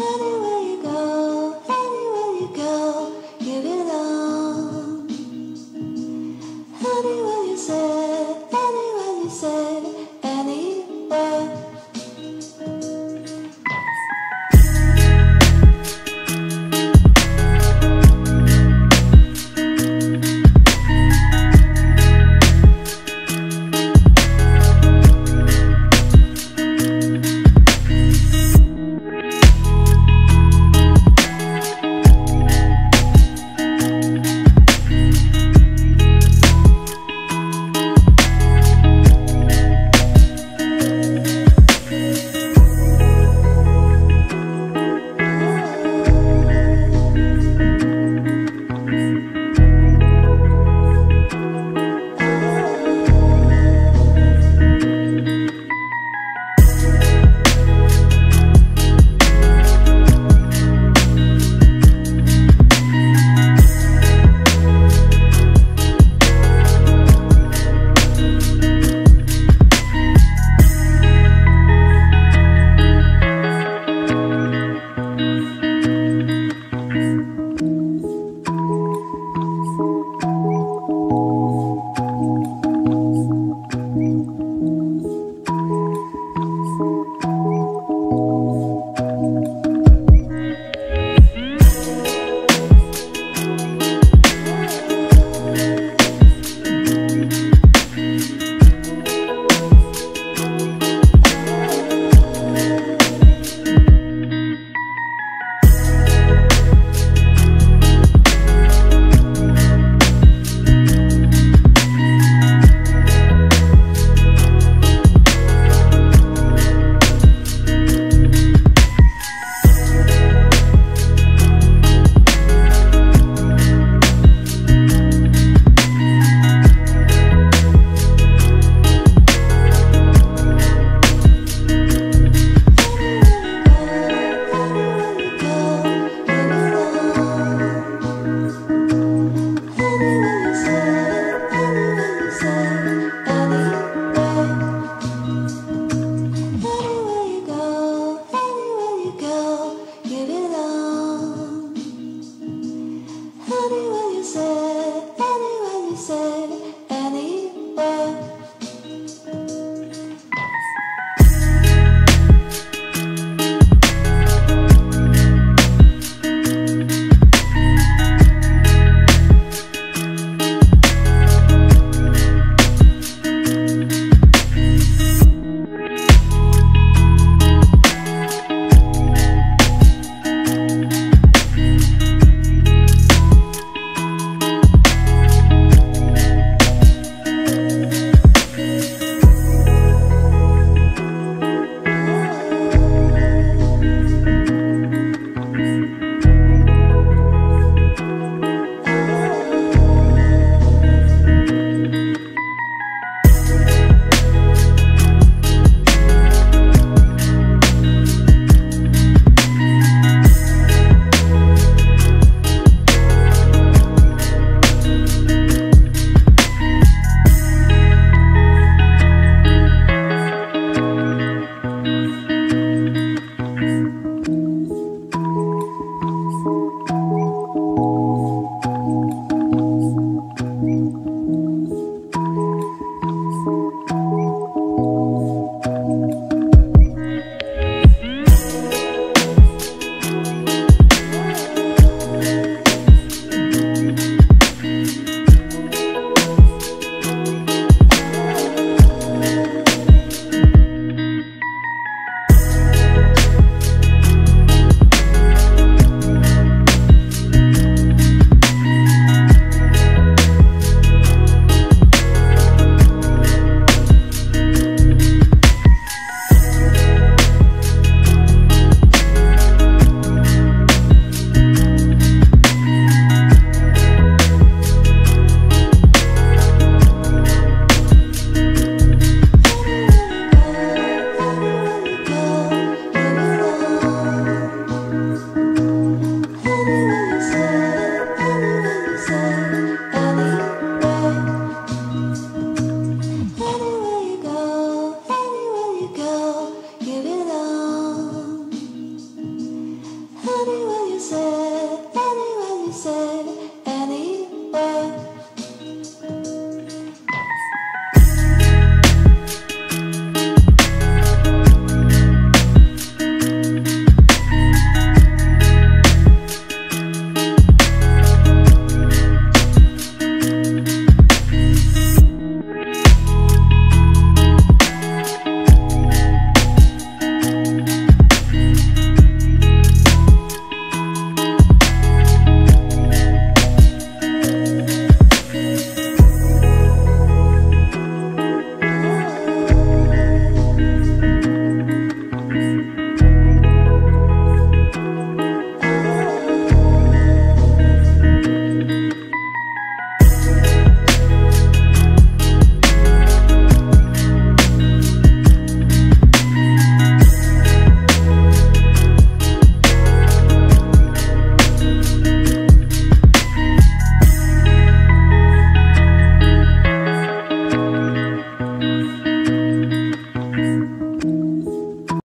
Anywhere